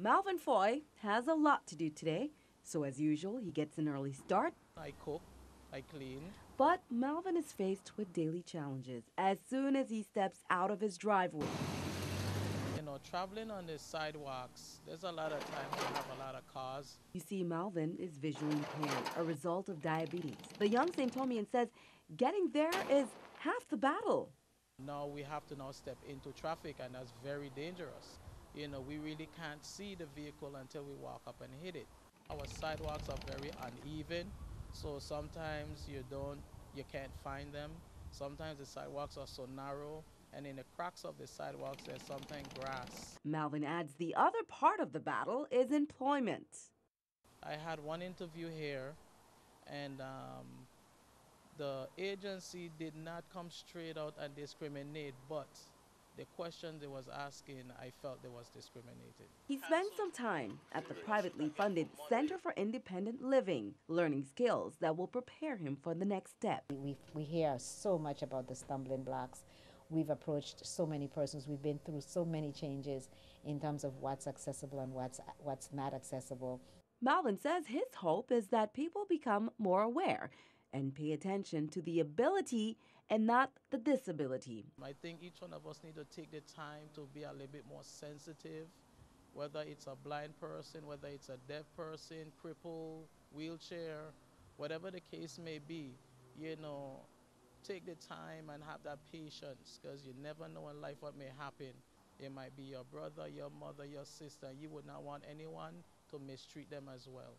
Malvin Foy has a lot to do today, so as usual, he gets an early start. I cook, I clean. But Malvin is faced with daily challenges as soon as he steps out of his driveway. You know, traveling on the sidewalks, there's a lot of times we have a lot of cars. You see, Malvin is visually impaired, a result of diabetes. The young St. Thomian says getting there is half the battle. Now we have to now step into traffic, and that's very dangerous. You know, we really can't see the vehicle until we walk up and hit it. Our sidewalks are very uneven, so sometimes you don't, you can't find them. Sometimes the sidewalks are so narrow, and in the cracks of the sidewalks, there's sometimes grass. Malvin adds the other part of the battle is employment. I had one interview here, and um, the agency did not come straight out and discriminate, but the questions they was asking, I felt they was discriminated. He spent some time at the privately funded Center for Independent Living, learning skills that will prepare him for the next step. We, we hear so much about the stumbling blocks. We've approached so many persons. We've been through so many changes in terms of what's accessible and what's, what's not accessible. Malvin says his hope is that people become more aware and pay attention to the ability and not the disability. I think each one of us need to take the time to be a little bit more sensitive, whether it's a blind person, whether it's a deaf person, cripple, wheelchair, whatever the case may be, you know, take the time and have that patience because you never know in life what may happen. It might be your brother, your mother, your sister. You would not want anyone to mistreat them as well.